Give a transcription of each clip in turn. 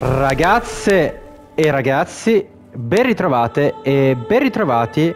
Ragazze e ragazzi, ben ritrovate e ben ritrovati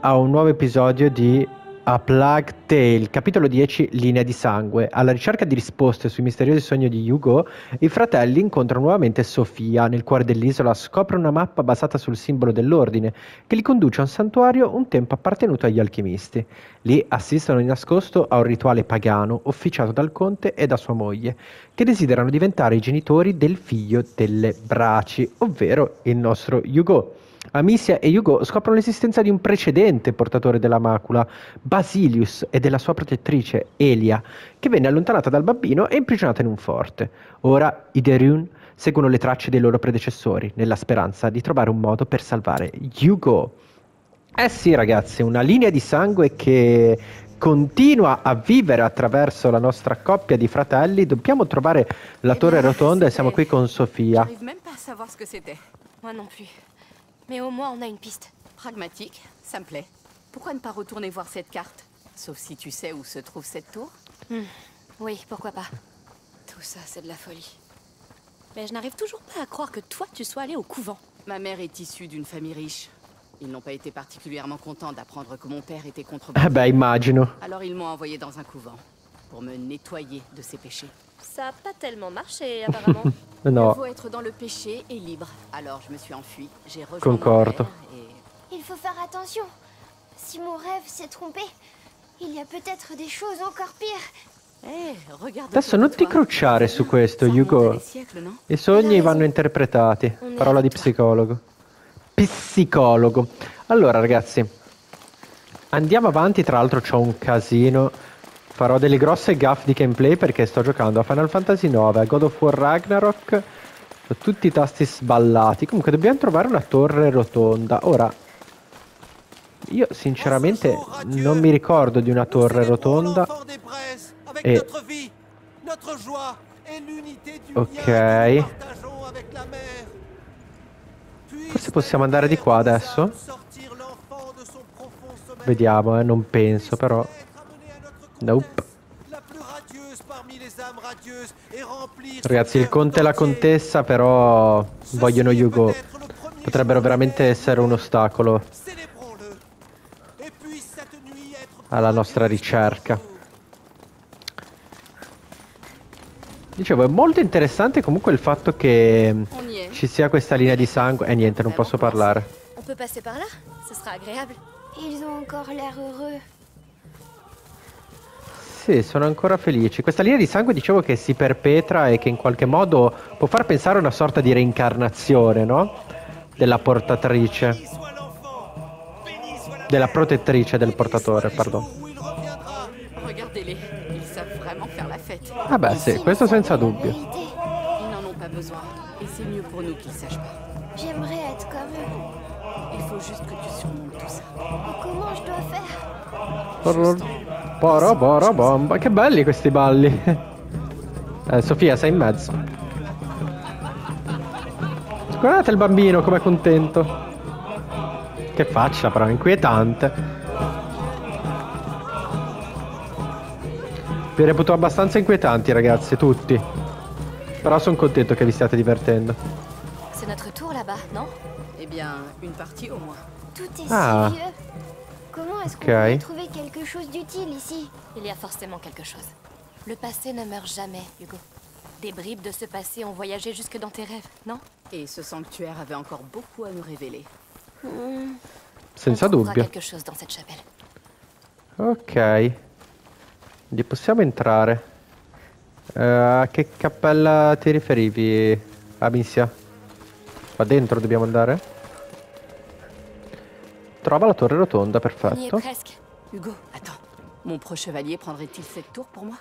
a un nuovo episodio di A Plague Tale, capitolo 10, Linea di sangue. Alla ricerca di risposte sui misteriosi sogni di Hugo, i fratelli incontrano nuovamente Sofia. Nel cuore dell'isola scoprono una mappa basata sul simbolo dell'ordine, che li conduce a un santuario un tempo appartenuto agli alchimisti. Lì assistono di nascosto a un rituale pagano officiato dal conte e da sua moglie, che desiderano diventare i genitori del figlio delle braci, ovvero il nostro Hugo. Amicia e Hugo scoprono l'esistenza di un precedente portatore della macula, Basilius, e della sua protettrice, Elia, che venne allontanata dal bambino e imprigionata in un forte. Ora i Derun seguono le tracce dei loro predecessori, nella speranza di trovare un modo per salvare Hugo. Eh sì, ragazzi, una linea di sangue che continua a vivere attraverso la nostra coppia di fratelli. Dobbiamo trovare la torre rotonda e siamo qui con Sofia. J'arrive même pas à savoir ce que c'était. Moi non plus. Mais au moins on a une piste. Pragmatique, ça me plaît. Pourquoi ne pas retourner voir cette carte? Sauf si tu sais où se trouve cette tour. Oui, pourquoi pas. Tout ça, c'est de la folie. Mais je n'arrive toujours pas à croire que toi, tu sois allé au couvent. Ma mère est issue d'une famille riche. Ils n'ont pas été particulièrement contents d'apprendre que mon père était Eh contrebandier. beh, immagino. Alors ils m'ont envoyé dans un couvent pour me nettoyer de ses péchés. Ça a pas tellement marché, apparemment. Il No, faut être dans le péché et libre. Alors je me suis enfuie. J'ai rejoint Concorde. et Il faut faire attention. Si mon rêve s'est trompé, il y a peut-être des choses encore pires. Eh. Adesso non ti crucciare su questo, Hugo. I sogni vanno interpretati. Parola di psicologo. Psicologo. Allora, ragazzi, andiamo avanti. Tra l'altro, c'ho un casino. Farò delle grosse gaff di gameplay perché sto giocando a Final Fantasy IX, a God of War Ragnarok. Ho tutti i tasti sballati. Comunque, dobbiamo trovare una torre rotonda. Ora, io sinceramente non mi ricordo di una torre rotonda. Du Ok. Forse possiamo andare di qua adesso? Vediamo, eh, non penso, però. Nope. Ragazzi, il conte e la contessa però vogliono premier Potrebbero veramente essere un ostacolo alla nostra ricerca. Dicevo, è molto interessante comunque il fatto che ci sia questa linea di sangue. E niente, non posso parlare. on peut passer par là Ce sera agréable. Ils ont encore l'air heureux. Sì, sono ancora felici. Questa linea di sangue dicevo che si perpetra e che in qualche modo può far pensare a una sorta di reincarnazione, no? Della portatrice. Della protettrice del portatore, fête. Ah beh sì, questo senza dubbio. Ils n'en ont pas besoin. Et c'est mieux pour nous qu'ils sachent pas. J'aimerais être comme eux. Il faut juste que tu surmontes tout ça. Mais comment je dois faire Poro, poro, bomba. Che belli questi balli. Eh, Sofia, sei in mezzo. Guardate il bambino com'è contento. Che faccia però, inquietante. Vi reputo abbastanza inquietanti ragazzi, tutti. Però sono contento che vi stiate divertendo. C'est notre tour là-bas, non bien, une partie au moins. Tout est Ah. si vieux. Comment est-ce qu'on Ok. pourrait trouver quelque chose d'utile ici? Il y a forcément quelque chose. Le passé ne meurt jamais, Hugo. Des bribes de ce passé ont voyagé jusque dans tes rêves, non? Et ce sanctuaire avait encore beaucoup à nous révéler. Senza on trouvera dubbio. quelque chose dans cette chapelle. Ok. Quindi possiamo entrare. Eh, a che cappella ti riferivi, Amicia? Qua dentro dobbiamo andare? Trova la torre rotonda, perfetto. presque. Hugo, attends. Mon pro chevalier prendrait-il cette tour pour moi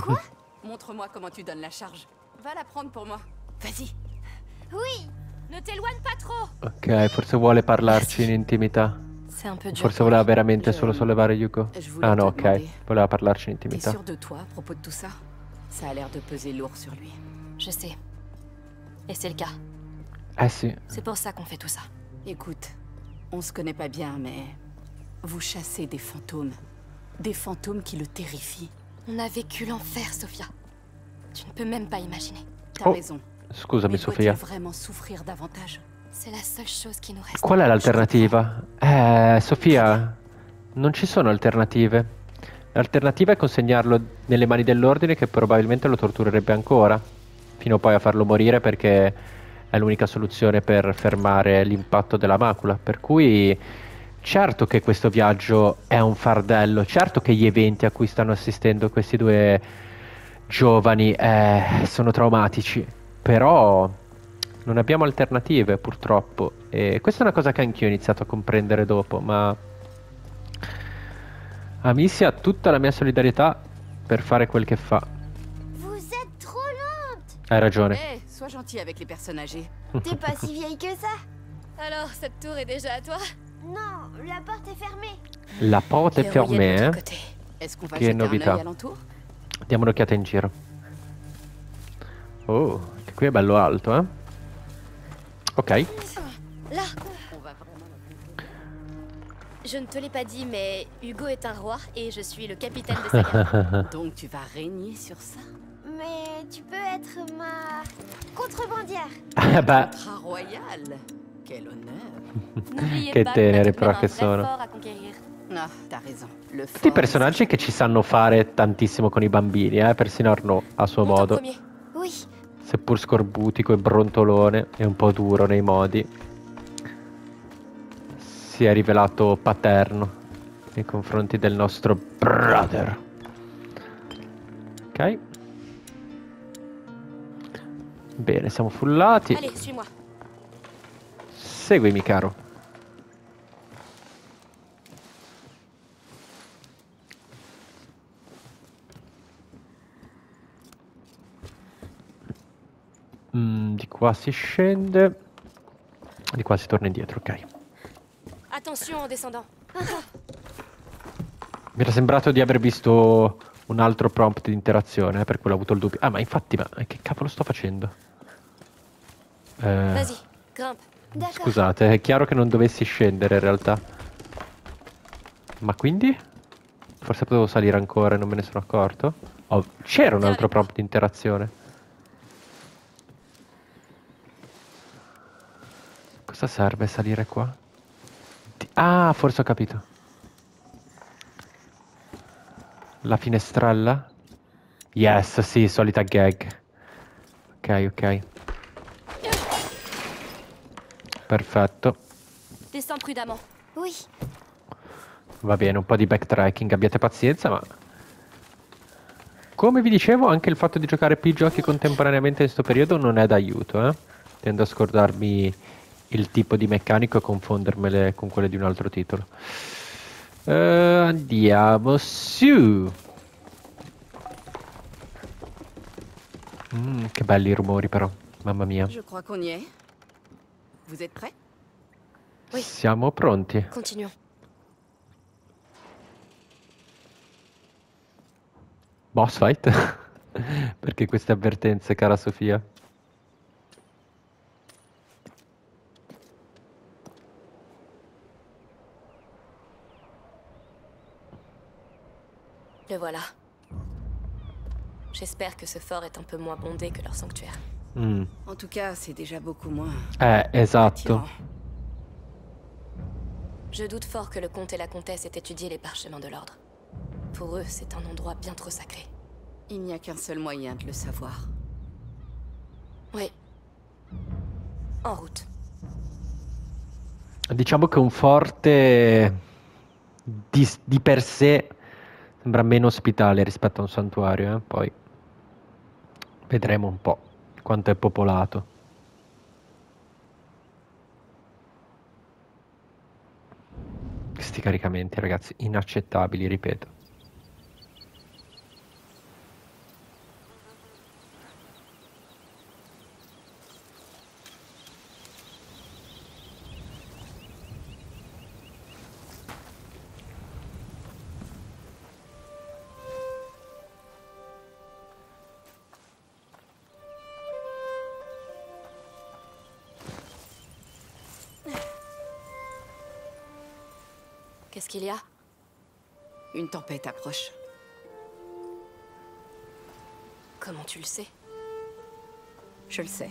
Quoi Montre-moi comment tu donnes la charge. Va la prendre pour moi. Vas-y. Oui Ne t'éloigne pas trop Ok, forse vuole parlarci in intimità. C'est un peu dur. Forse voleva veramente solo sollevare Yuko. Ah no, ok. Voleva parlarci in intimità. sûr de toi à propos de tout ça Ça a l'air de peser lourd sur lui. Je sais. Et c'est le cas. Eh sì. C'est pour ça qu'on fait tout ça. Écoute, on se connaît pas bien, mais vous chassez des fantômes. Des fantômes qui le terrifient. On a vécu l'enfer, Sophia. Tu ne peux même pas imaginer. T'as Oh. raison. Scusami Mais Sofia. vraiment souffrir davantage C'est la seule chose qui nous reste. Qual è l'alternativa? Eh, Sofia, non ci sono alternative. L'alternativa è consegnarlo nelle mani dell'ordine che probabilmente lo torturerebbe ancora, fino poi a farlo morire perché è l'unica soluzione per fermare l'impatto della macula. Per cui certo che questo viaggio è un fardello, certo che gli eventi a cui stanno assistendo questi due giovani eh, sono traumatici, però non abbiamo alternative purtroppo e questa è una cosa che anch'io ho iniziato a comprendere dopo, ma Amici ha tutta la mia solidarietà per fare quel che fa. Hai ragione. Sois gentil avec les personnes âgées. T'es pas si vieille que ça Alors, cette tour est déjà à toi? Non, la porte est fermée. La Verrouillée de fermée, côté. Est-ce qu'on va jeter un novità. œil alentour? Diamo un'occhiata in giro. Oh, che qui è bello alto, eh? Ok. Là On va vraiment... Je ne te l'ai pas dit, mais Hugo est un roi et je suis le capitaine de sa garde. Donc tu vas régner sur ça? Mais tu peux être ma contrebandière. Eh beh, Ultra royal Quel honneur Che tenere però che sono. Ah, t'as raison. Le tutti i personaggi che ci sanno fare tantissimo con i bambini, eh? Persino Arnaud a suo modo. Oui, Seppur scorbutico e brontolone e un po' duro nei modi, si è rivelato paterno nei confronti del nostro brother. Ok. Bene, siamo fullati. Allez. Seguimi, caro. Mm, di qua si scende. Di qua si torna indietro, ok. Attention en descendant. Mi era sembrato di aver visto un altro prompt di interazione, eh, per quello ho avuto il dubbio. Ah, ma infatti, ma che cavolo sto facendo? Eh. Scusate, è chiaro che non dovessi scendere in realtà. Ma quindi? Forse potevo salire ancora e non me ne sono accorto? Oh, c'era un altro prompt di interazione. Cosa serve salire qua? Ah, forse ho capito. La finestrella? Yes, sì, solita gag. Ok, ok. Perfetto. Descends prudemment. Oui, Va bene, un po' di backtracking, abbiate pazienza, ma... Come vi dicevo, anche il fatto di giocare più giochi contemporaneamente in questo periodo non è d'aiuto, eh. Tendo a scordarmi il tipo di meccanico e confondermele con quelle di un altro titolo. Eh, andiamo su. Mm, che belli i rumori però, mamma mia. Je crois qu'on y est. Vous êtes prêts? Oui. Siamo pronti. Continuons. Boss fight? Perché queste avvertenze, cara Sofia? Le voilà. J'espère que ce fort est un peu moins bondé que leur sanctuaire. Mm. En tout cas, c'est déjà beaucoup moins Eh, esatto. attirant. Je doute fort que le comte et la comtesse aient étudié les parchemins de l'ordre. Pour eux, c'est un endroit bien trop sacré. Il n'y a qu'un seul moyen de le savoir. Oui. En route. Diciamo che un forte di, di per sé sembra meno ospitale rispetto a un santuario, eh? Poi vedremo un po' quanto è popolato. Questi caricamenti, ragazzi, inaccettabili, ripeto. Qu'est-ce qu'il y a? Une tempête approche. Comment tu le sais? Je le sais.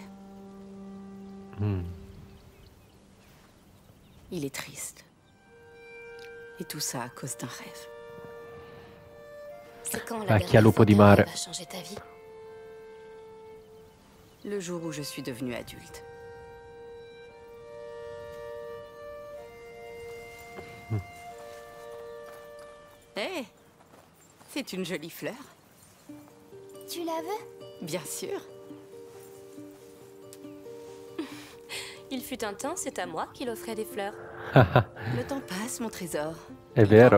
Mm. Il est triste. Et tout ça à cause d'un rêve. C'est quand la Ah, dernière di mare. a changé ta vie? Le jour où je suis devenue adulte. Hé C'est une jolie fleur. Tu la veux? Bien sûr. Il fut un temps, c'est à moi qu'il offrait des fleurs. Le temps passe, mon trésor. È Ils vero.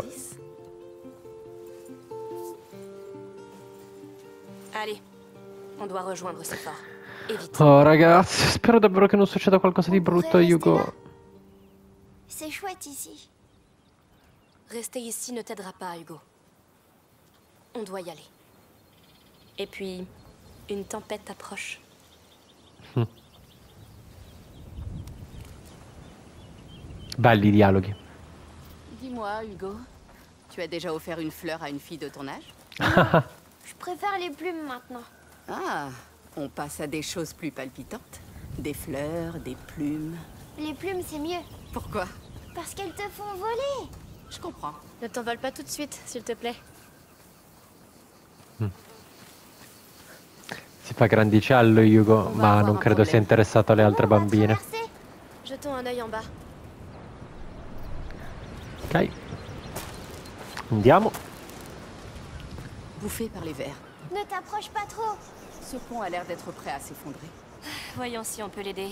Allez, on doit rejoindre ce fort. Oh ragazzi, spero davvero che non succeda qualcosa di brutto a Hugo. C'est chouette ici. Rester ici ne t'aidera pas, Hugo. On doit y aller. Et puis, une tempête approche. Belli i dialoghi. Dis-moi, Hugo, tu as déjà offert une fleur à une fille de ton âge? Je préfère les plumes maintenant. Ah, on passe à des choses plus palpitantes. Des fleurs, des plumes. Les plumes, c'est mieux. Pourquoi? Parce qu'elles te font voler. Je comprends. Ne t'envole pas tout de suite, s'il te plaît. Si fa grandicello Hugo, On va ma non credo sia interessato alle altre bambine. Jetons un œil en bas. Ok. Andiamo. Bouffé par les vers. Ne t'approche pas trop. Ce pont a l'air d'être prêt à s'effondrer. Voyons si on peut l'aider.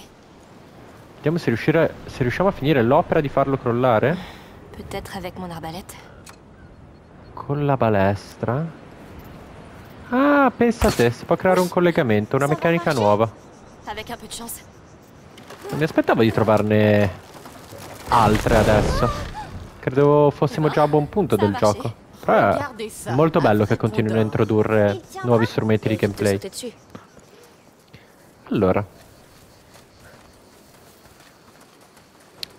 Vediamo se, riuscire- se riusciamo a finire l'opera di farlo crollare. Peut-être avec mon arbalète. Con la balestra. Ah, pensa a te, si può creare un collegamento, una meccanica nuova. Non mi aspettavo di trovarne altre adesso. Credevo fossimo già a buon punto del gioco. Però è molto bello che continuino a introdurre nuovi strumenti di gameplay. Allora.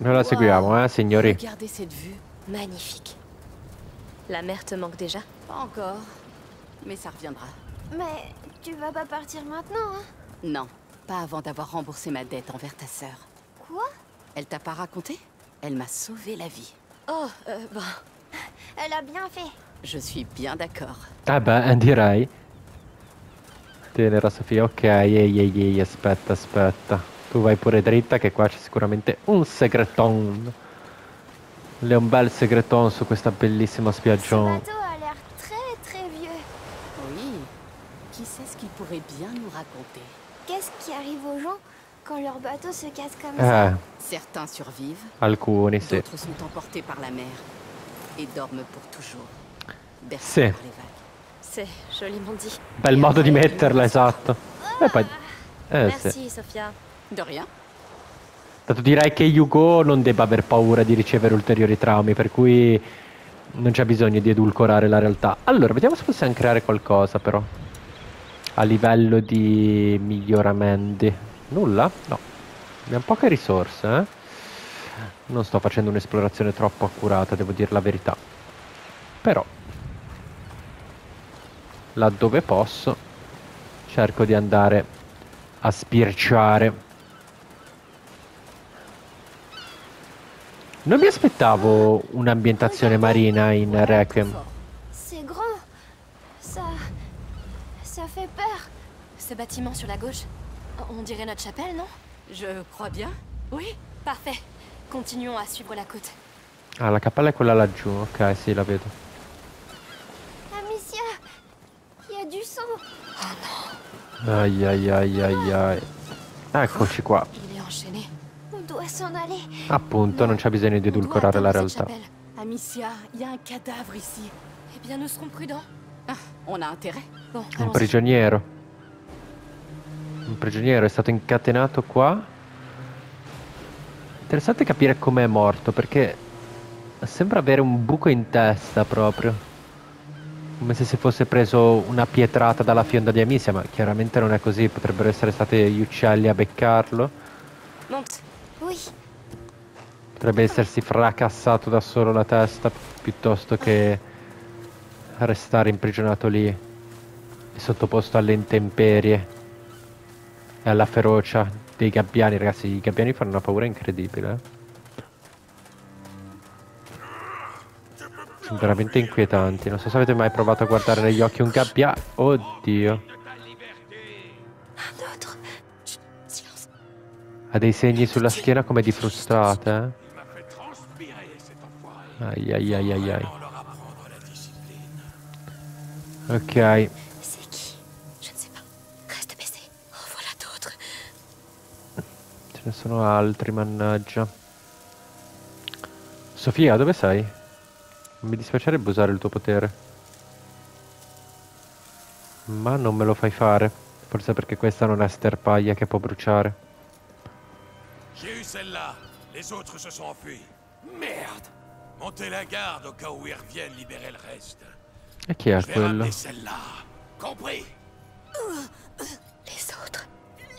Noi la seguiamo, eh, signori. Regardez cette vue. Magnifique. La mer te manque déjà? Pas encore. Mais ça reviendra. Mais tu vas pas partir maintenant, hein? Non, pas avant d'avoir remboursé ma dette envers ta sœur. Quoi? Elle t'a pas raconté? Elle m'a sauvé la vie. Oh, euh, bon. Elle a bien fait. Je suis bien d'accord. Eh beh, direi. Tenera Sofia, ok, ehi, ehi, ehi, aspetta, aspetta. Tu vai pure dritta che qua c'è sicuramente un segreton. L'è un bel segreton su questa bellissima Ce spiaggione. bateau a l'air très très vieux. Oui. Qui sait ce qu'il pourrait bien nous raconter Qu'est-ce qui arrive aux gens quand leur bateau se casse comme ça Eh, Certains survivent, alcuni sì. d'autres sont emportés par la mer et dorment pour toujours. Bercés Sì. par les vagues. C'est joliment dit. Bel modo di metterla, esatto. E poi... Eh sì. Merci, Sophia. De rien. Tanto direi che Yugo non debba aver paura di ricevere ulteriori traumi, per cui non c'è bisogno di edulcorare la realtà. Allora, vediamo se possiamo creare qualcosa però. A livello di miglioramenti. Nulla? No. Abbiamo poche risorse, eh? Non sto facendo un'esplorazione troppo accurata, devo dire la verità. Però, laddove posso, cerco di andare a spirciare. Non mi aspettavo un'ambientazione marina in Requiem. C'est grand. Ça. Ça fait peur. Ce bâtiment sur la gauche, on dirait notre chapelle, non Je crois bien. Oui, parfait. Continuons à suivre la côte. Ah, la cappella è quella laggiù. Ok, sì, la vedo. Amicia Il y a du sang. Ai ai ai ai ai. Eccoci qua. Il est enchaîné. On doit s'en aller. Appunto, non c'è bisogno di edulcorare la realtà. Amicia, il y a un cadavre ici. Eh bien, nous serons prudents. Ah, on a intérêt. Bon, Un prigioniero. Un prigioniero è stato incatenato qua. Interessante capire com'è morto perché sembra avere un buco in testa proprio. Come se si fosse preso una pietrata dalla fionda di Amicia, ma chiaramente non è così, potrebbero essere stati gli uccelli a beccarlo. Monte. Potrebbe essersi fracassato da solo la testa piuttosto che restare imprigionato lì e sottoposto alle intemperie. E alla ferocia dei gabbiani, ragazzi. I gabbiani fanno una paura incredibile. eh. Sono veramente inquietanti. Non so se avete mai provato a guardare negli occhi un gabbiano. Oddio. Ha dei segni sulla schiena come di frustate. eh. Ai ai ai ai ai. Ok. C'est qui Je ne sais pas. Reste baissé. En voilà d'autres. Ce ne sono altri, mannaggia. Sofia, dove sei? Mi dispiacerebbe usare il tuo potere. Ma non me lo fai fare. Forse perché questa non è sterpaglia che può bruciare. J'ai eu celle-là. Les autres se sont enfuis. Merde Montez la garde au cas où ils reviennent libérer le reste. E vais quello? ramener celle-là. Compris? Les autres.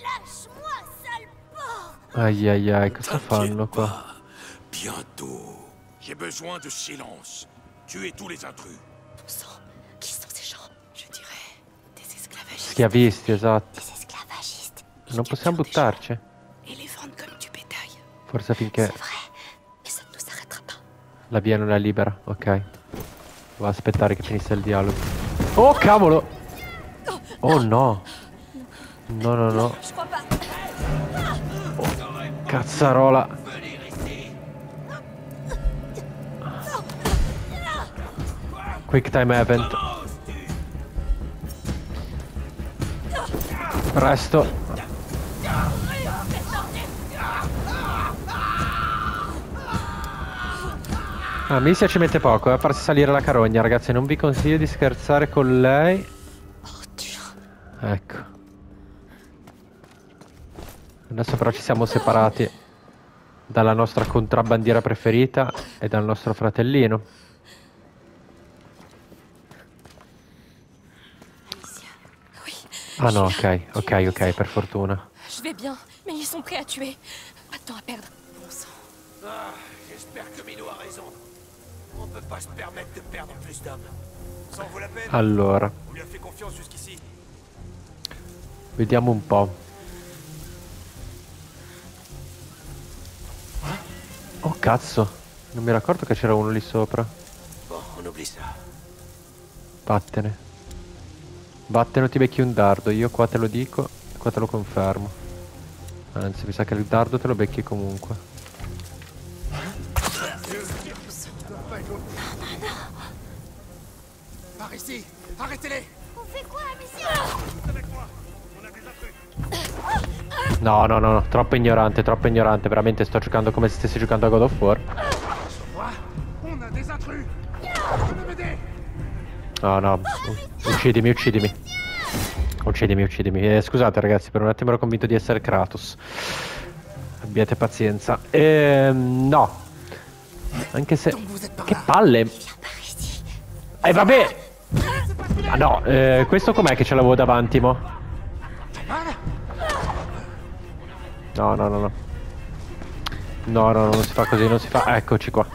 Lâche-moi, sale porc Ai ai ai, cosa T'inquiète fanno qua? pas. Bientôt. J'ai besoin de silence. Tuez tous les intrus. Bon sang. Qui sont ces gens? Je dirais des esclavagistes. Schiavisti, esatto. Des esclavagistes. Non possiamo buttarci? Et les vendre comme du bétail. Forse finché C'est vrai. La via non è libera. Ok. Devo aspettare che finisse il dialogo. Oh cavolo! Oh no! No no no. Pas. Cazzarola. Quick time event. Presto. Ah, Misia ci mette poco eh, a farsi salire la carogna, ragazzi. Non vi consiglio di scherzare con lei. Ordure. Ecco. Adesso però ci siamo separati dalla nostra contrabbandiera preferita e dal nostro fratellino. Ah no, ok, ok, ok, per fortuna. Je vais bien, mais ils sont prêts à tuer. Pas de temps à perdre. Bon sang. Ah, J'espère que Mino a raison. On peut pas se permettre de perdre plus d'hommes. Ça en vaut la peine Allora, On lui a fait confiance jusqu'ici. vediamo un po'. Oh cazzo, non mi ricordo che c'era uno lì sopra. Bon, on oublie ça. Vattene. Vattene o ti becchi un dardo, io qua te lo dico e qua te lo confermo. Anzi, mi sa che il dardo te lo becchi comunque. Ici Arrêtez-les On fait quoi, intrus No, no, no, no, troppo ignorante, troppo ignorante. Veramente sto giocando come se stessi giocando a God of War. No, no, uccidimi, uccidimi. Uccidimi, uccidimi. Eh, scusate ragazzi, per un attimo ero convinto di essere Kratos. Abbiate pazienza. Ehm, no. Anche se... Che palle! Eh vabbè! Ah no, eh, questo com'è che ce l'avevo davanti, mo? No, no, no, no. No, no, no, non si fa così, non si fa... Eccoci qua.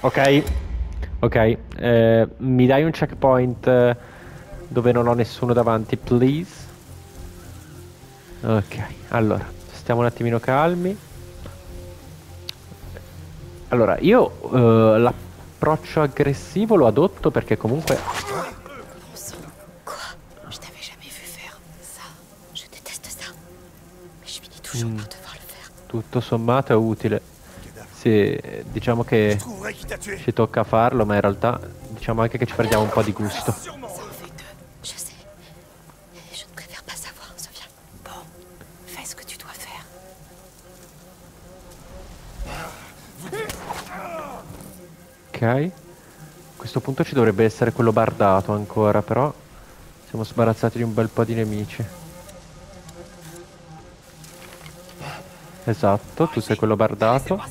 Ok. Ok. eh, mi dai un checkpoint eh, dove non ho nessuno davanti, please? Ok, allora, stiamo un attimino calmi. Allora, io eh, l'approccio aggressivo lo adotto perché comunque... Faire. tutto sommato è utile. Sì, diciamo che ci tocca farlo, ma in realtà diciamo anche che ci prendiamo un po' di gusto. Sûrement Ça en fait deux. Je sais. Et je ne préfère pas savoir, Sophia. Bon, fais ce que tu dois faire. Ok. A questo punto ci dovrebbe essere quello bardato ancora, però siamo sbarazzati di un bel po' di nemici. Esatto, tu sei quello bardato.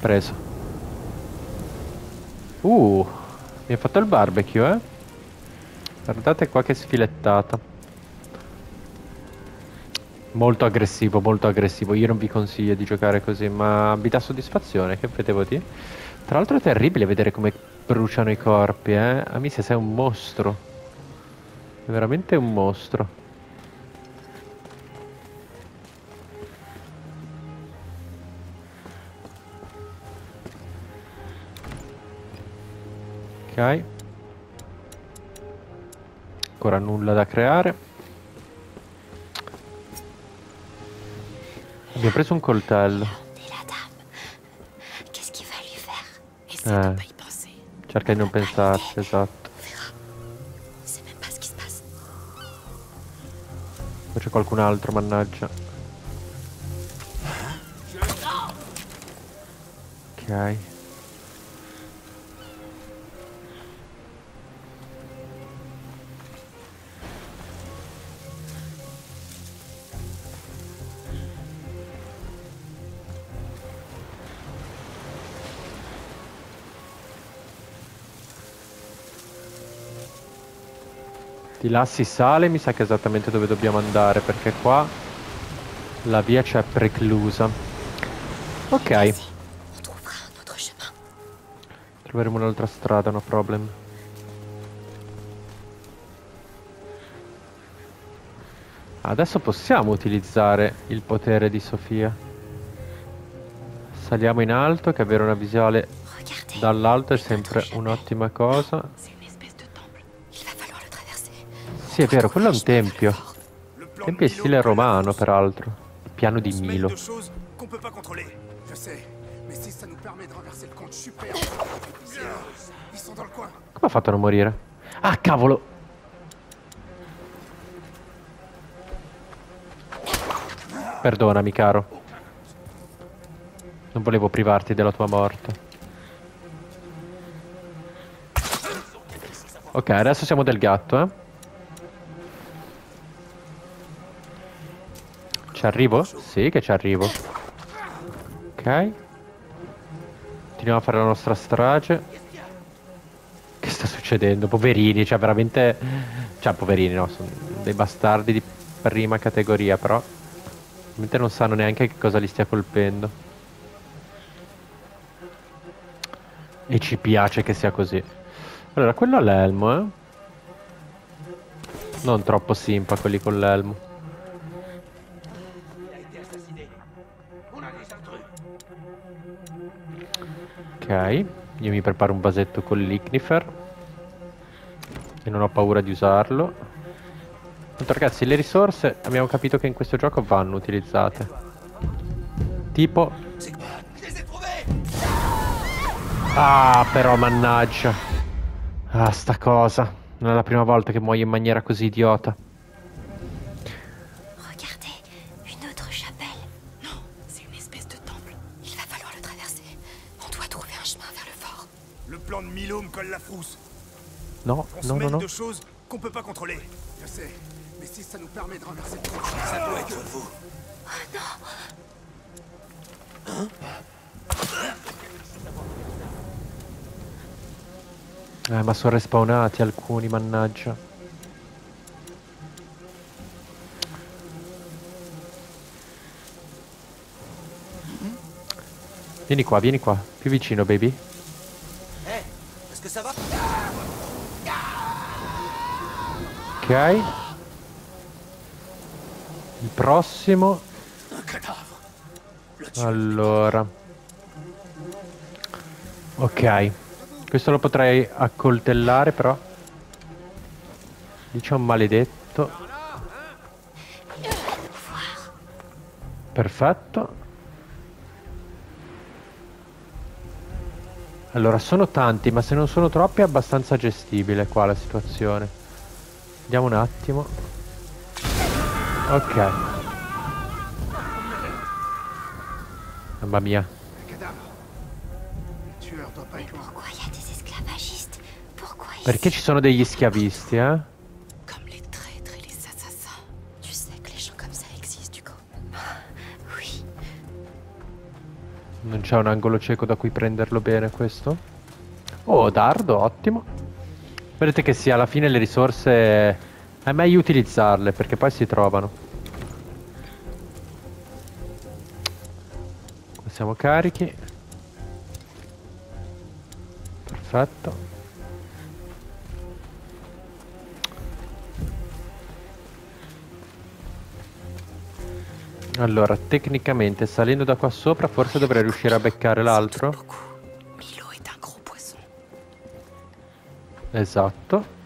Preso. Uh, mi ha fatto il barbecue, eh? Guardate qua che sfilettata. Molto aggressivo, molto aggressivo. Io non vi consiglio di giocare così, ma vi dà soddisfazione, che vedevo dire. Tra l'altro è terribile vedere come bruciano i corpi, eh. Amicia, sei un mostro. È veramente un mostro. Ok. Ancora nulla da creare. Abbiamo preso un coltello. Eh. Cerca di non pensarci, esatto. Poi c'è qualcun altro, mannaggia. Ok. Di là si sale, mi sa che è esattamente dove dobbiamo andare, perché qua la via c'è preclusa. Ok, troveremo un'altra strada, no problem. Adesso possiamo utilizzare il potere di Sofia. Saliamo in alto, che avere una visuale Regardez. dall'alto è sempre un'ottima cosa. Sì, è vero, quello è un tempio. Tempio in stile romano, peraltro. Il piano di Milo. Come ha fatto a non morire? Ah, cavolo! Perdonami, caro. Non volevo privarti della tua morte. Ok, adesso siamo del gatto, eh? Ci arrivo? Sì, che ci arrivo. Ok. Continuiamo a fare la nostra strage. Che sta succedendo? Poverini, cioè veramente... Cioè, poverini, no, sono dei bastardi di prima categoria, però... Veramente non sanno neanche che cosa li stia colpendo. E ci piace che sia così. Allora, quello ha l'elmo, eh? Non troppo simpa quelli con l'elmo. Ok, io mi preparo un vasetto con l'ignifer. E non ho paura di usarlo. Tanto ragazzi, le risorse abbiamo capito che in questo gioco vanno utilizzate. Tipo... Ah, però mannaggia. Ah, sta cosa. Non è la prima volta che muoio in maniera così idiota. No, On se no, no, mêle no. de choses qu'on peut pas contrôler. Je sais, mais si ça nous permet de renverser le compte. Ça doit être vous. Eh, ma sono respawnati alcuni, mannaggia. Vieni qua, vieni qua. Più vicino, baby. Eh, est-ce que ça va Ok. Il prossimo. Un. Allora. Ok. Questo lo potrei accoltellare, però. Diciamo maledetto. Perfetto. Allora, sono tanti, ma se non sono troppi è abbastanza gestibile qua la situazione. Vediamo un attimo. Ok. Mamma mia. Perché ci sono degli schiavisti, eh? Non c'è un angolo cieco da cui prenderlo bene questo? Oh, dardo, ottimo. Vedete che sì, alla fine le risorse è meglio utilizzarle perché poi si trovano. Siamo carichi. Perfetto. Allora, tecnicamente salendo da qua sopra forse dovrei riuscire a beccare l'altro. Esatto.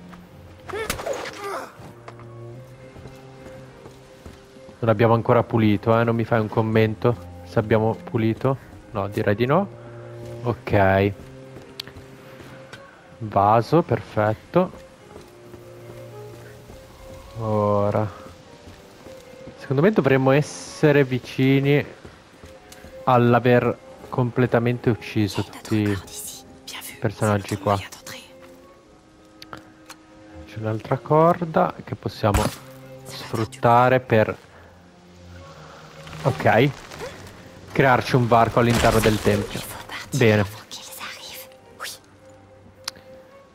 Non abbiamo ancora pulito, eh? Non mi fai un commento se abbiamo pulito? No, direi di no. Ok. Vaso, perfetto. Ora. Secondo me dovremmo essere vicini all'aver completamente ucciso tutti i personaggi qua. C'è un'altra corda che possiamo sfruttare per... Ok. Crearci un varco all'interno del tempio. Bene.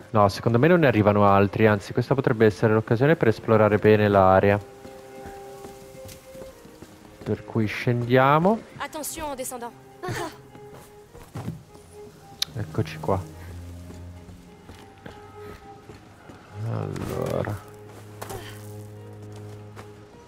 No, secondo me non ne arrivano altri, anzi questa potrebbe essere l'occasione per esplorare bene l'area. Per cui scendiamo. Eccoci qua. Allora.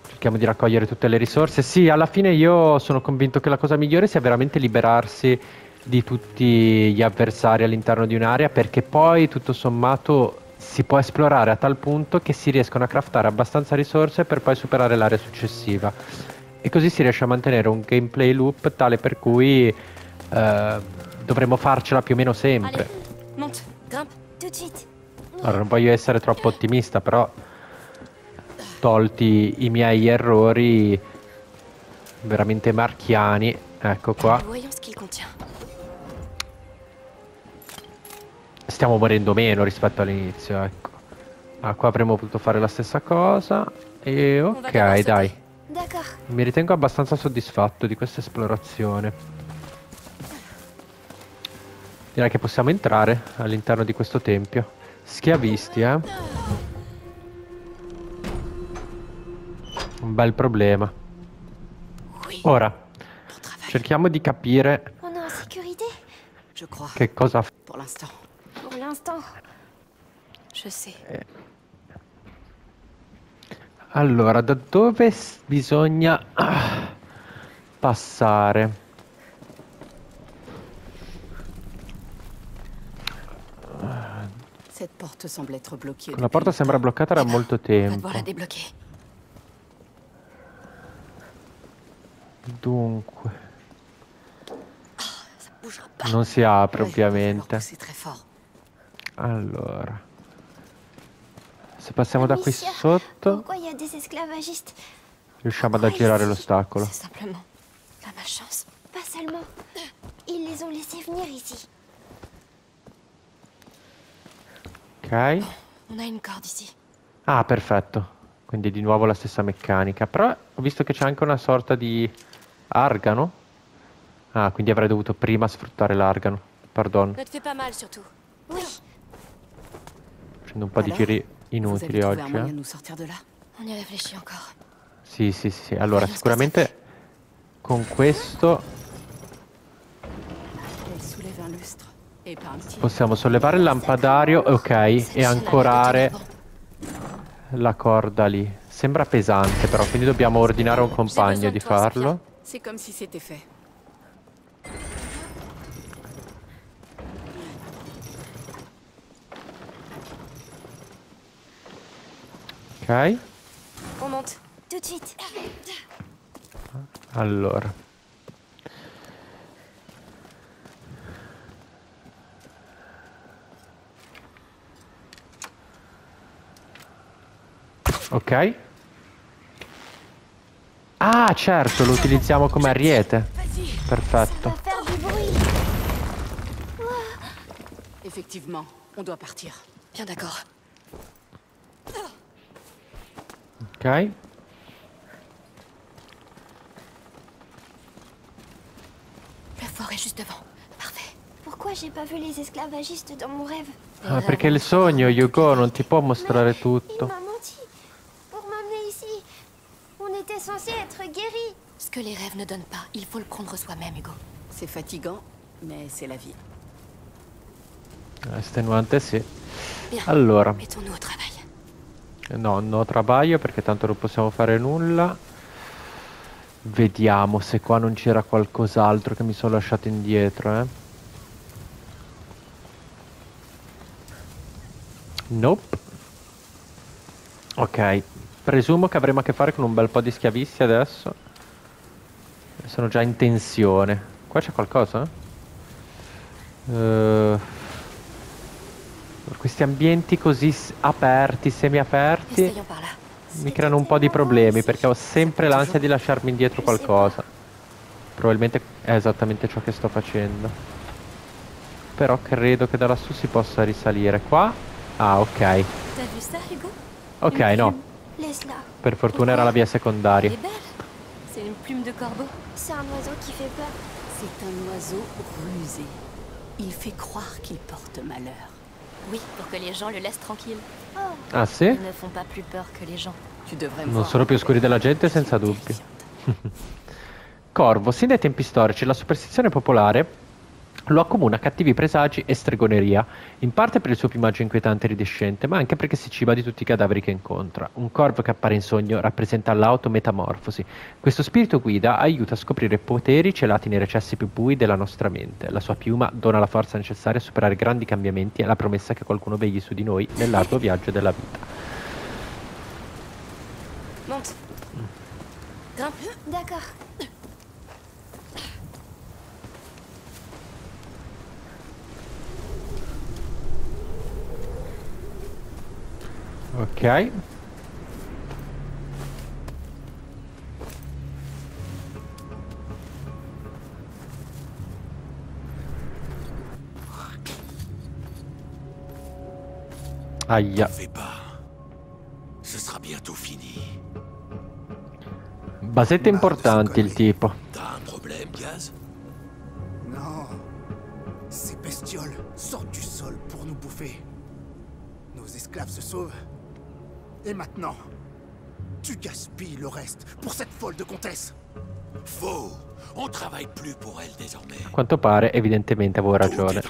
Cerchiamo di raccogliere tutte le risorse. Sì, alla fine io sono convinto che la cosa migliore sia veramente liberarsi di tutti gli avversari all'interno di un'area perché poi tutto sommato si può esplorare a tal punto che si riescono a craftare abbastanza risorse per poi superare l'area successiva e così si riesce a mantenere un gameplay loop tale per cui eh, dovremmo farcela più o meno sempre. Allez, monte, grimpe. Tout de. Allora, non voglio essere troppo ottimista, però tolti i miei errori veramente marchiani, ecco qua, stiamo morendo meno rispetto all'inizio, ecco. Ah, qua avremmo potuto fare la stessa cosa e ok, dai. Mi ritengo abbastanza soddisfatto di questa esplorazione. Direi che possiamo entrare all'interno di questo tempio. Schiavisti, eh? Un bel problema. Ora, cerchiamo di capire che cosa... f- Pour l'instant. Pour l'instant. Je sais. Allora, da dove bisogna ah, passare? Cette porte semble être bloquée. La porta sembra bloccata da molto On va tempo. Dunque, pas. non si apre ovviamente. Allora, se passiamo da qui sotto, riusciamo ad Pourquoi aggirare l'ostacolo. Pas seulement. Ils les ont laissés venir ici. Ok. On a une corde ici. Ah, perfetto. Quindi di nuovo la stessa meccanica. Però ho visto che c'è anche una sorta di argano. Ah, quindi avrei dovuto prima sfruttare l'argano. Pardon. Facendo un po' di giri inutili oggi. un eh. Sì, sì, sì. Allora, sicuramente con questo Elle soulève un lustre. Et pas un petit. Possiamo sollevare il lampadario, ok, e ancorare la corda lì. Sembra pesante però, quindi dobbiamo ordinare a un compagno di farlo. Ok, allora. Ok. Ah, certo, lo utilizziamo come ariete. Perfetto. Effectivement, on doit partir. Bien d'accord. Ok. La forêt juste devant. Parfait. Pourquoi j'ai pas vu les esclavagistes dans mon rêve Ah, perché il sogno, Yugo, non ti può mostrare tutto. m'a menti. Pour m'amener ici. On était censé être guéris. Ce que les rêves ne donnent pas, il faut le prendre soi-même, Hugo. C'est fatigant, mais c'est la vie. Estenuante, sì. Bien. Allora, Mettons-nous au travail. no, no trabaglio perché tanto non possiamo fare nulla. Vediamo se qua non c'era qualcos'altro che mi sono lasciato indietro, eh. Nope. Ok, presumo che avremo a che fare con un bel po' di schiavisti adesso. Sono già in tensione. Qua c'è qualcosa? Eh, questi ambienti così aperti, semi-aperti, mi creano un po' di problemi perché ho sempre l'ansia di lasciarmi indietro qualcosa. Probabilmente è esattamente ciò che sto facendo. Però credo che da lassù si possa risalire. Qua? Ah, ok. Ok, no. Per fortuna era la via secondaria. C'est un oiseau qui fait peur. C'est un oiseau rusé. Il fait croire qu'il porte malheur. Oui, pour que les gens le laissent tranquille. Oh, Ah sì? Ils ne font pas plus peur que les gens. Tu devrais Non sono più oscuri della gente, senza dubbio. Corvo, sin dai tempi storici la superstizione popolare lo accomuna a cattivi presagi e stregoneria, in parte per il suo piumaggio inquietante e ridescente, ma anche perché si ciba di tutti i cadaveri che incontra. Un corvo che appare in sogno rappresenta l'autometamorfosi. Questo spirito guida aiuta a scoprire poteri celati nei recessi più bui della nostra mente. La sua piuma dona la forza necessaria a superare grandi cambiamenti e la promessa che qualcuno vegli su di noi nell'arduo viaggio della vita. Monte. Grimpe. d'accord. Ok. Aia, Fais pas. Ce sera bientôt fini. basette importanti il tipo. T'as un problème, Gaz Non. Ces bestioles sortent du sol pour nous bouffer. Nos esclaves se sauvent. Et maintenant, tu gaspilles le reste pour cette folle de comtesse. Faux On travaille plus pour elle désormais. A quanto pare, evidentemente avevo ragione.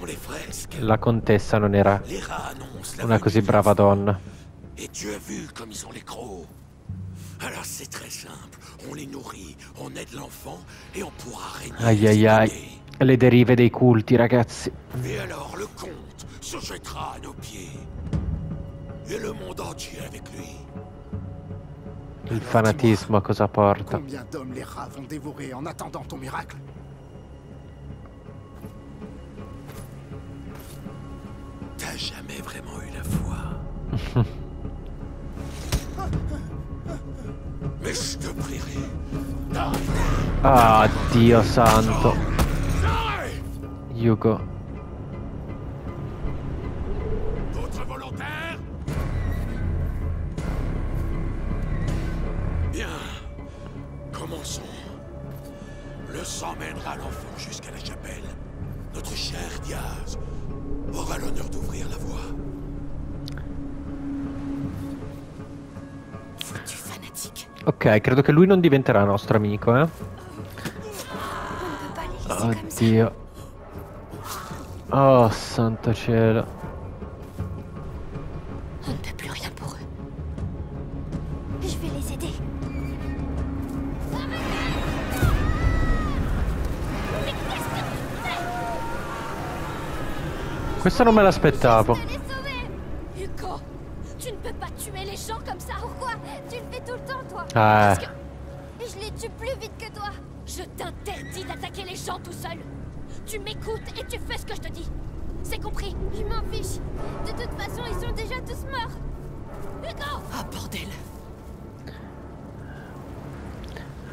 La contessa non era una così brava donna. Et tu as vu comme ils sont les crocs. Alors c'est très simple. On les nourrit, on aide l'enfant et on pourra régner. Aïe aïe aïe. Le derive dei culti, ragazzi. Et alors le comte se jettera à nos pieds. Et le monde entier avec lui. Il fanatismo a cosa porta? Combien d'hommes les rats vont dévorer en attendant ton miracle T'as jamais vraiment eu la foi. Mais je te prierai. Ah, Dio santo. Yugo. Mènera l'enfant jusqu'à la chapelle. Notre cher Diaz aura l'honneur d'ouvrir la voie. Foutu fanatique. Ok, credo che lui non diventerà nostro amico, eh. Oddio. Oh, santo cielo. Questo non me l'aspettavo. Je vais les sauver. Hugo, tu ne peux pas tuer les gens comme ça. Pourquoi Tu le fais tout le temps, toi. Ah, Et je les tue plus vite que toi. Je t'interdis d'attaquer les gens tout seul. Tu m'écoutes et tu fais ce que je te dis. C'est compris? Je m'en fiche. De toute façon, ils sont déjà tous morts. Hugo Ah, bordel.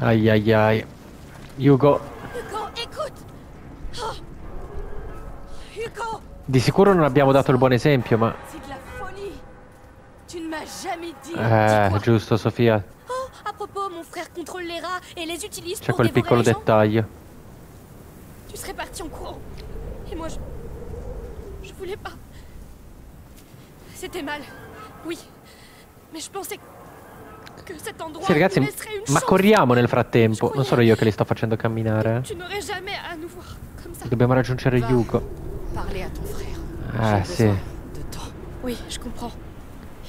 ai ai ai. Hugo, Hugo, écoute Oh. Hugo di sicuro non abbiamo dato il buon esempio, ma... Eh, giusto, Sofia. Oh, C'è quel piccolo dettaglio. Tu serais parti en courant. Et moi, je... Je voulais pas. C'était mal. Oui. Mais je pensais que cet endroit Sì, ragazzi, ma corriamo nel frattempo. Non sono io che li sto facendo camminare. Eh. Dobbiamo raggiungere Va. Yugo. Parler à ton frère. Ah, sì. de temps. Oui, je comprends.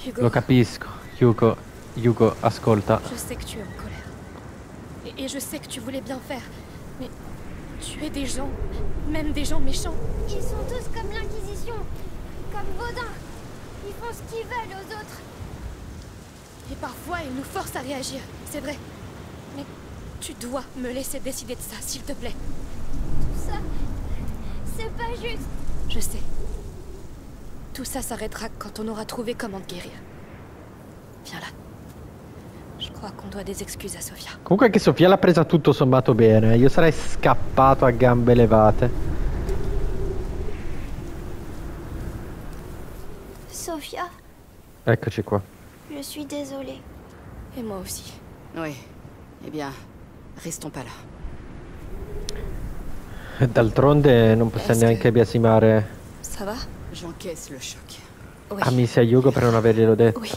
Hugo, Lo capisco. Hugo, Hugo, ascolta. je sais que tu es en colère. Et, et je sais que tu voulais bien faire. Mais tu es des gens, même des gens méchants. Ils sont tous comme l'Inquisition. Comme Baudin. Ils font ce qu'ils veulent aux autres. Et parfois, ils nous forcent à réagir, c'est vrai. Mais tu dois me laisser décider de ça, s'il te plaît. Tout ça, c'est pas juste. Je sais. Tout ça s'arrêtera quand on aura trouvé comment te guérir. Viens là. Je crois qu'on doit des excuses à Sofia. Comunque anche Sofia l'ha presa tutto sommato bene. Io sarei scappato a gambe levate. Sophia, Eccoci qua. je suis désolée. Et moi aussi. Oui. Eh bien, restons pas là. D'altronde non possiamo neanche biasimare Ça va J'encaisse le choc. Oui. Amici a Yugo per non averglielo detto. Oui.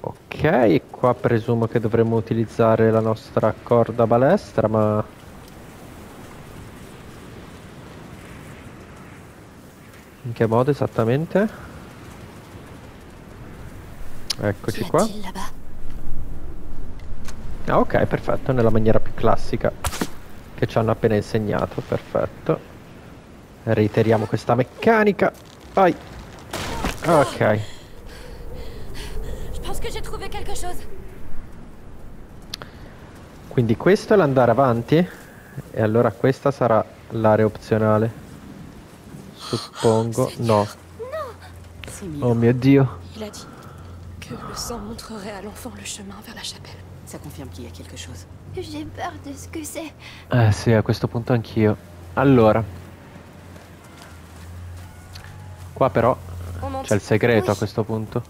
Ok, qua presumo che dovremmo utilizzare la nostra corda balestra, ma... In che modo esattamente? Eccoci qua. Ah, ok, perfetto, nella maniera più classica che ci hanno appena insegnato, perfetto. Reiteriamo questa meccanica. Vai. Ok. Quindi questo è l'andare avanti e allora questa sarà l'area opzionale. Suppongo. No. Oh mio dio. Il a dit que le sang montrerait à l'enfant le chemin vers la chapelle. Ça confirme qu'il y a quelque chose. J'ai peur de ce que c'est. Eh sì, a questo punto anch'io. Allora. Qua però monte. c'è il segreto a questo punto.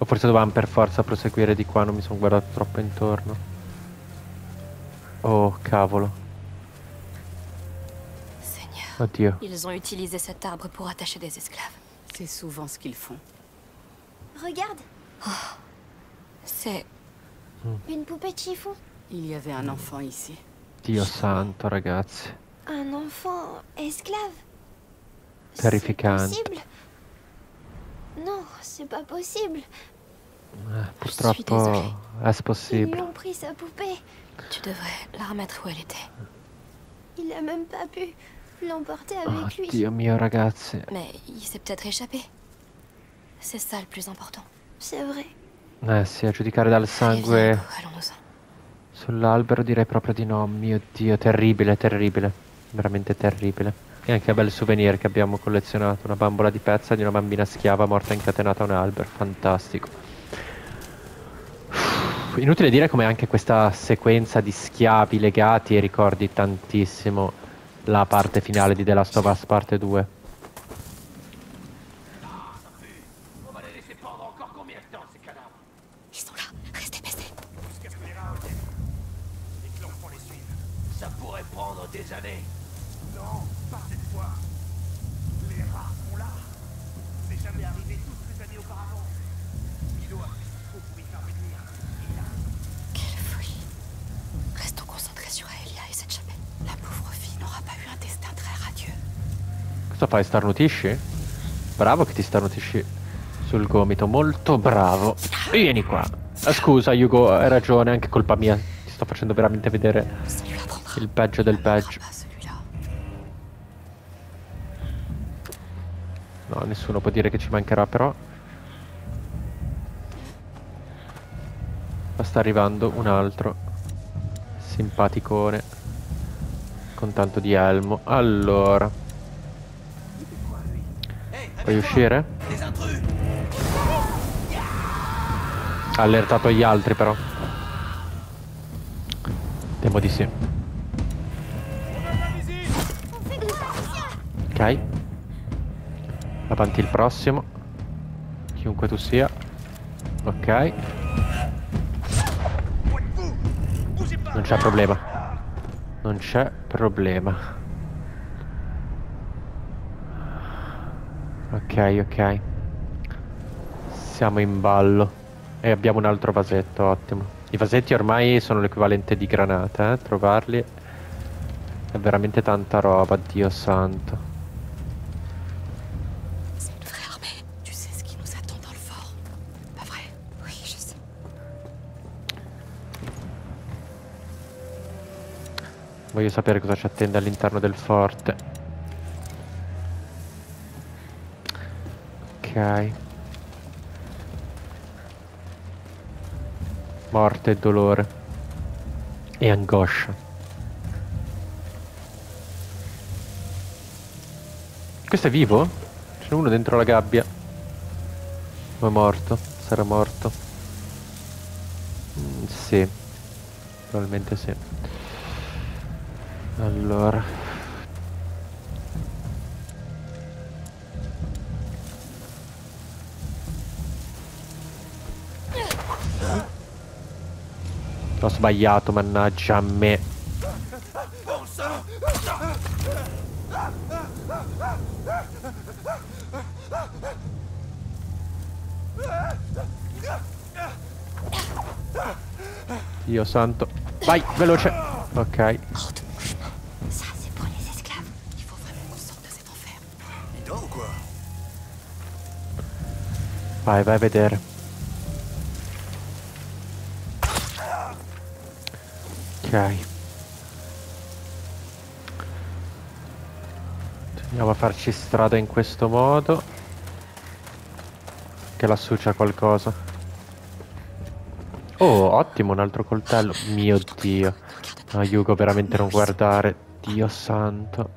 O forse dovevamo per forza proseguire di qua, non mi sono guardato troppo intorno. Oh, cavolo. Seigneur. Oddio. Ils ont utilisé cet arbre pour attacher des esclaves. C'est souvent ce qu'ils font. Regarde, C'est... une poupée de chiffon. Il y avait un enfant ici. Dio santo, ragazzi. Un enfant esclave. Terrificante. possible Non, c'est pas possible. Eh, purtroppo è Ils possibile. ont pris sa poupée. Tu devrais la remettre où elle était. Il a même pas pu l'emporter avec lui. Dio mio, ragazzi. Mais il s'est peut-être échappé. C'est ça le plus important. C'est vrai. Eh sì, a giudicare dal sangue Hugo, allons-nous-en. sull'albero direi proprio di no. Mio Dio, terribile, terribile. Veramente terribile. E anche bel souvenir che abbiamo collezionato. Una bambola di pezza di una bambina schiava morta incatenata a un albero. Fantastico. Inutile dire come anche questa sequenza di schiavi legati ricordi tantissimo la parte finale di The Last of Us parte 2. Cosa fai? Starnutisci? Bravo che ti starnutisci sul gomito, molto bravo. Vieni qua. Ah, Scusa, Hugo, hai ragione, anche colpa mia. Ti sto facendo veramente vedere il peggio del peggio. No, nessuno può dire che ci mancherà, però. Ma sta arrivando un altro simpaticone con tanto di elmo. Allora, puoi uscire? Ha allertato gli altri però. Temo di sì. Ok. Avanti il prossimo. Chiunque tu sia. Ok. Non c'è problema. Non c'è problema. Ok, ok. Siamo in ballo. E abbiamo un altro vasetto, ottimo. I vasetti ormai sono l'equivalente di granate, eh? Trovarli è veramente tanta roba, Dio santo. Voglio sapere cosa ci attende all'interno del forte. Ok. Morte e dolore. E angoscia. Questo è vivo? C'è uno dentro la gabbia. O è morto? Sarà morto. Mm, sì. Probabilmente sì. Allora. Ho sbagliato, mannaggia a me. Dio santo. Vai, veloce. Ok. Ça, c'est pour les Ok. Andiamo a farci strada in questo modo. Che lassù c'è qualcosa. Oh, ottimo, un altro coltello. Mio Dio. No, Hugo, veramente non guardare. Dio santo.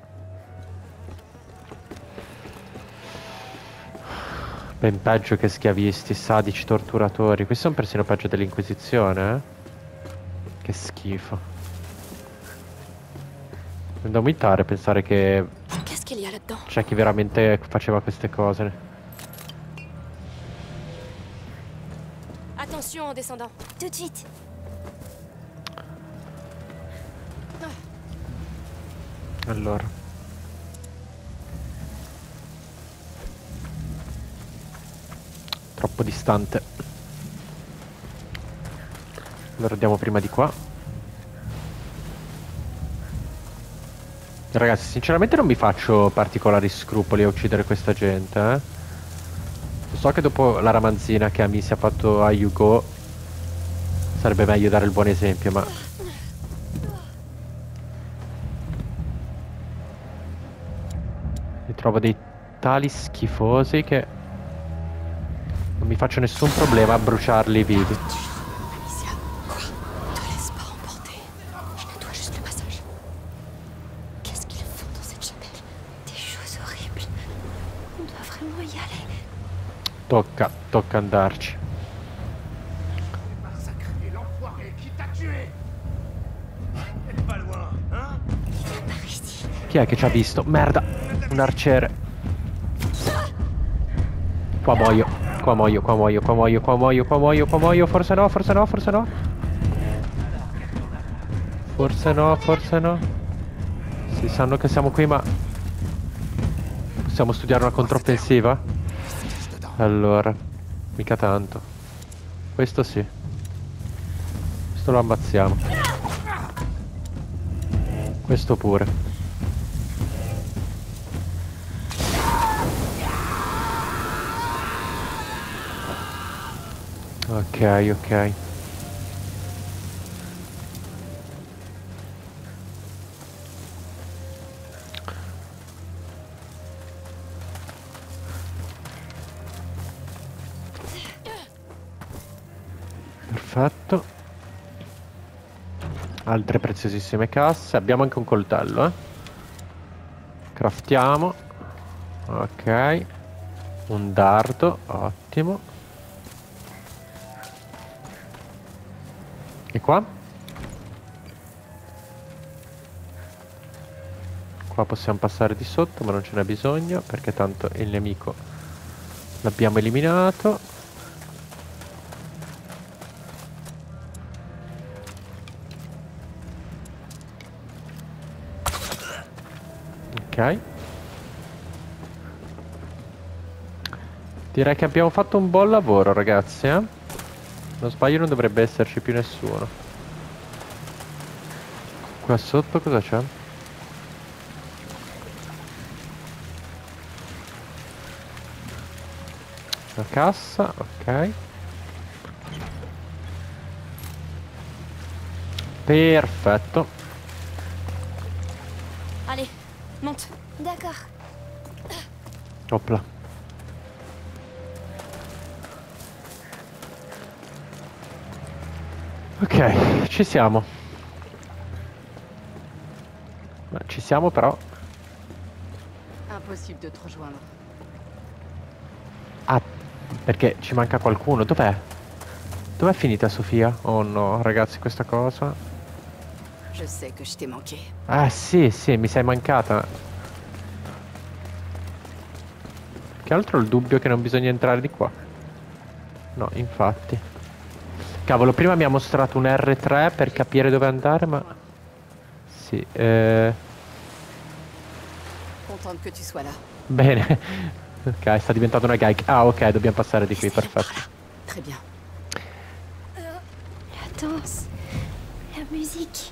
Ben peggio che schiavisti, sadici, torturatori. Questi sono persino peggio dell'Inquisizione, eh? Che schifo. Non da vomitare pensare che c'è chi veramente faceva queste cose. Attention en descendant. Tout de suite. Allora. Troppo distante. Allora andiamo prima di qua. Ragazzi, sinceramente non mi faccio particolari scrupoli a uccidere questa gente, eh. So che dopo la ramanzina che Ami si ha fatto a Yugo sarebbe meglio dare il buon esempio, ma Mi trovo dei tali schifosi che non mi faccio nessun problema a bruciarli vivi. Alicia, quoi Te laisse pas emporter. Je nettoie juste le passage. Qu'est-ce qu'ils font dans cette chapelle Des choses horribles. On doit vraiment y aller. Tocca, tocca andarci. Chi è che ci ha visto? Merda, un arciere. Qua muoio, qua muoio, qua muoio, qua muoio, qua muoio, qua muoio, qua muoio. Forse no, forse no, forse no. Forse no, forse no. Si sanno che siamo qui, ma... Possiamo studiare una controffensiva? Allora, mica tanto. Questo sì. Questo lo ammazziamo. Questo pure. Ok, ok. Altre preziosissime casse. Abbiamo anche un coltello, eh. Craftiamo. Ok. Un dardo, ottimo. E qua? Qua possiamo passare di sotto, ma non ce n'è bisogno, perché tanto il nemico l'abbiamo eliminato. Ok. Direi che abbiamo fatto un buon lavoro, ragazzi, eh? Non sbaglio non dovrebbe esserci più nessuno. Qua sotto cosa c'è? Una cassa, ok. Perfetto. Monte. D'accord. Hop là. Ok, ci siamo. Ma ci siamo però. Impossible de rejoindre. Ah, perché ci manca qualcuno. Dov'è? Dov'è finita Sofia? Oh no, ragazzi, questa cosa. Je sais que je t'ai manqué. Ah sì, sì, mi sei mancata. Che altro ho il dubbio che non bisogna entrare di qua. No, infatti. Cavolo, prima mi ha mostrato un R3 per capire dove andare, ma... Sì, eh... Contente que tu sois là. Bene. ok, sta diventando una gag. Ah, ok, dobbiamo passare di qui, perfetto. Très bien. La danse, la musique,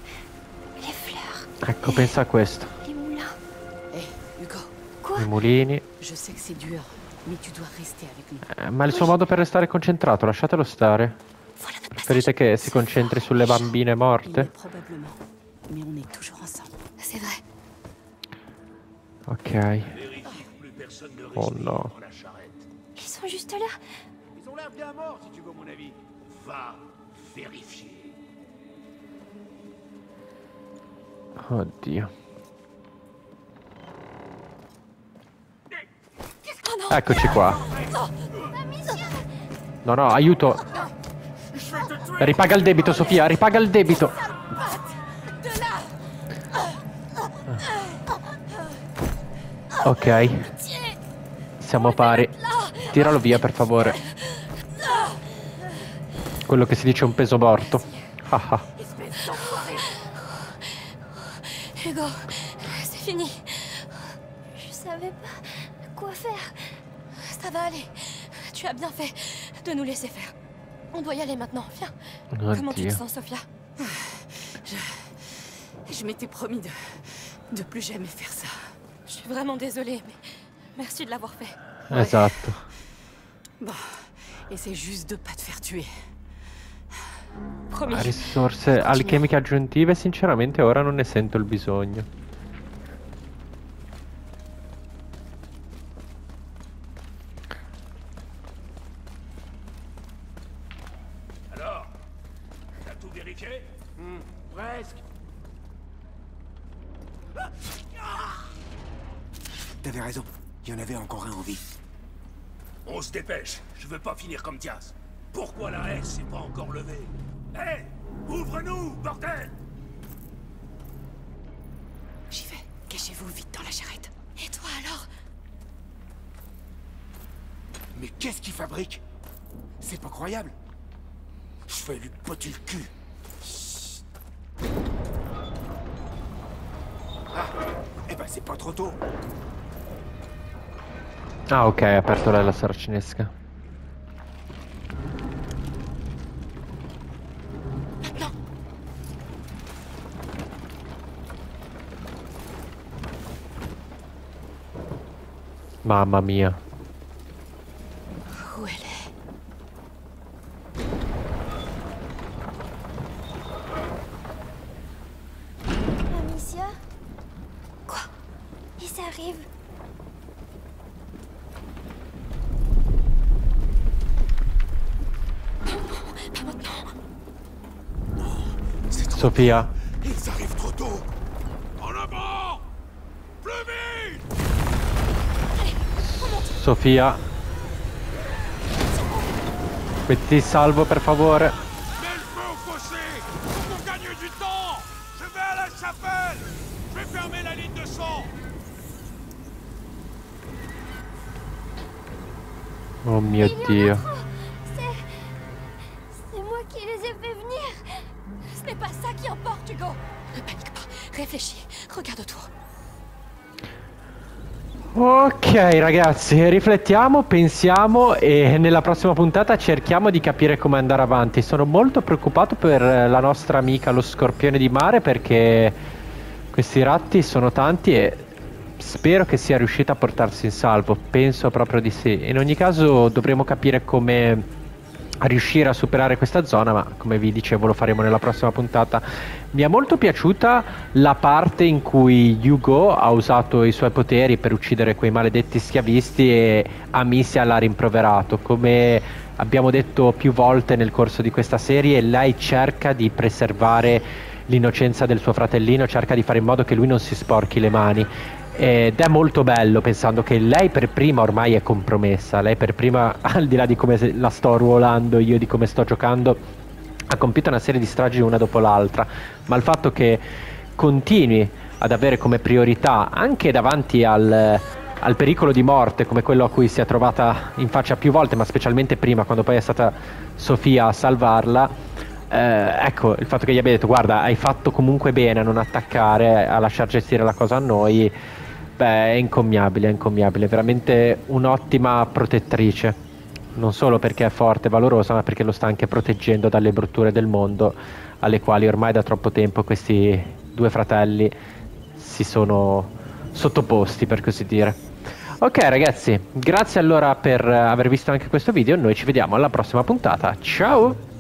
Ecco, pensa a questo. les moulins. Hé, Hugo, I mulini. je sais que c'est dur, mais tu dois rester avec nous. Eh, ma il suo modo per restare concentrato, lasciatelo stare. Voilà Preferite che si concentri sulle bambine morte? vrai. Ok. Oh charrette. Ils sont juste là. Ils ont l'air bien morts, si tu veux mon avis. Va vérifier. Oddio. Eccoci qua. No, no, aiuto. Ripaga il debito, Sofia, ripaga il debito. Ok. Siamo pari. Tiralo via, per favore. Quello che si dice un peso morto. Ah ah. Fini. Je savais pas quoi faire. Ça va aller. Tu as bien fait de nous laisser faire. On doit y aller maintenant. Viens. Comment tu te sens, Sophia? Je m'étais promis de, de plus jamais faire ça. Je suis vraiment désolée, mais merci de l'avoir fait. Esatto. Bon, essaie juste de pas te faire tuer. Promis. Risorse alchemiche aggiuntive, sinceramente ora non ne sento il bisogno. Alors T'as tout vérifié Presque. T'avais raison. Il y en avait encore un en vie. On se dépêche. Je comme Diaz. Pourquoi la haie s'est pas encore levée? Hé Ouvre-nous, bordel J'y vais. Cachez-vous vite dans la charrette. Et toi alors? Mais qu'est-ce qu'il fabrique? C'est pas croyable. Je vais lui poter le cul. Ah, eh ben c'est pas trop tôt. Ah, ok, ha aperto lei la saracinesca. Mamma mia. Où elle est Amicia? Quoi? Ils arrivent. Pas maintenant. Sofia. Fermer la ligne de sang Oh mio Dio. Ok ragazzi, riflettiamo, pensiamo e nella prossima puntata cerchiamo di capire come andare avanti. Sono molto preoccupato per la nostra amica lo scorpione di mare perché questi ratti sono tanti e spero che sia riuscita a portarsi in salvo. Penso proprio di sì. In ogni caso dovremo capire come riuscire a superare questa zona, ma come vi dicevo lo faremo nella prossima puntata. Mi è molto piaciuta la parte in cui Hugo ha usato i suoi poteri per uccidere quei maledetti schiavisti e Amicia l'ha rimproverato. Come abbiamo detto più volte nel corso di questa serie, lei cerca di preservare l'innocenza del suo fratellino, cerca di fare in modo che lui non si sporchi le mani. Ed è molto bello pensando che lei per prima ormai è compromessa, lei per prima, al di là di come la sto ruolando io, di come sto giocando, ha compiuto una serie di stragi una dopo l'altra, ma il fatto che continui ad avere come priorità anche davanti al, al pericolo di morte come quello a cui si è trovata in faccia più volte, ma specialmente prima quando poi è stata Sofia a salvarla, eh, ecco, il fatto che gli abbia detto guarda hai fatto comunque bene a non attaccare, a lasciar gestire la cosa a noi, beh è incommiabile, è incommiabile, veramente un'ottima protettrice. Non solo perché è forte e valorosa, ma perché lo sta anche proteggendo dalle brutture del mondo alle quali ormai da troppo tempo questi due fratelli si sono sottoposti, per così dire. Ok ragazzi, grazie allora per aver visto anche questo video, noi ci vediamo alla prossima puntata, ciao!